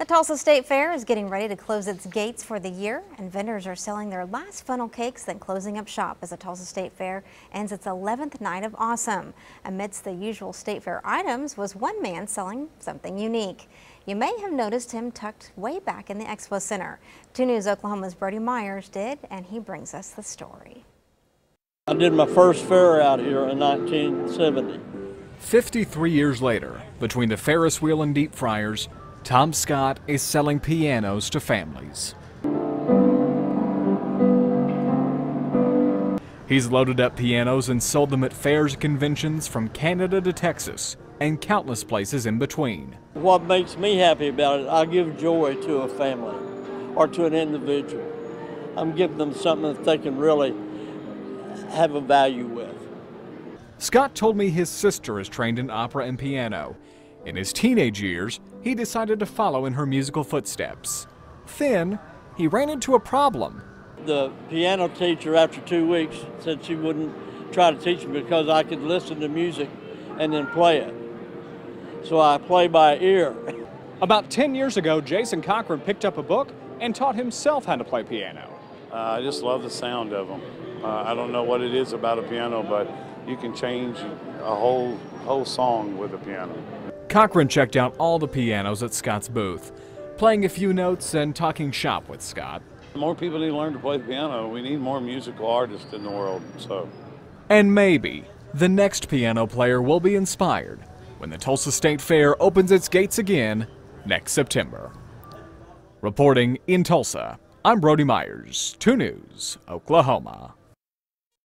The Tulsa State Fair is getting ready to close its gates for the year, and vendors are selling their last funnel cakes, then closing up shop as the Tulsa State Fair ends its 11th night of awesome. Amidst the usual State Fair items was one man selling something unique. You may have noticed him tucked way back in the Expo Center. 2 News Oklahoma's Brodie Myers did, and he brings us the story. I did my first fair out here in 1970. 53 years later, between the Ferris wheel and deep fryers, Tom Scott is selling pianos to families. He's loaded up pianos and sold them at fairs and conventions from Canada to Texas and countless places in between. What makes me happy about it, I give joy to a family or to an individual. I'm giving them something that they can really have a value with. Scott told me his sister is trained in opera and piano. In his teenage years, he decided to follow in her musical footsteps. Then, he ran into a problem. The piano teacher, after two weeks, said she wouldn't try to teach me because I could listen to music and then play it. So I play by ear. About 10 years ago, Jason Cochran picked up a book and taught himself how to play piano. Uh, I just love the sound of them. Uh, I don't know what it is about a piano, but you can change a whole whole song with a piano. Cochran checked out all the pianos at Scott's booth, playing a few notes and talking shop with Scott. More people need to learn to play the piano. We need more musical artists in the world, so. And maybe the next piano player will be inspired when the Tulsa State Fair opens its gates again next September. Reporting in Tulsa, I'm Brodie Myers, 2 News, Oklahoma.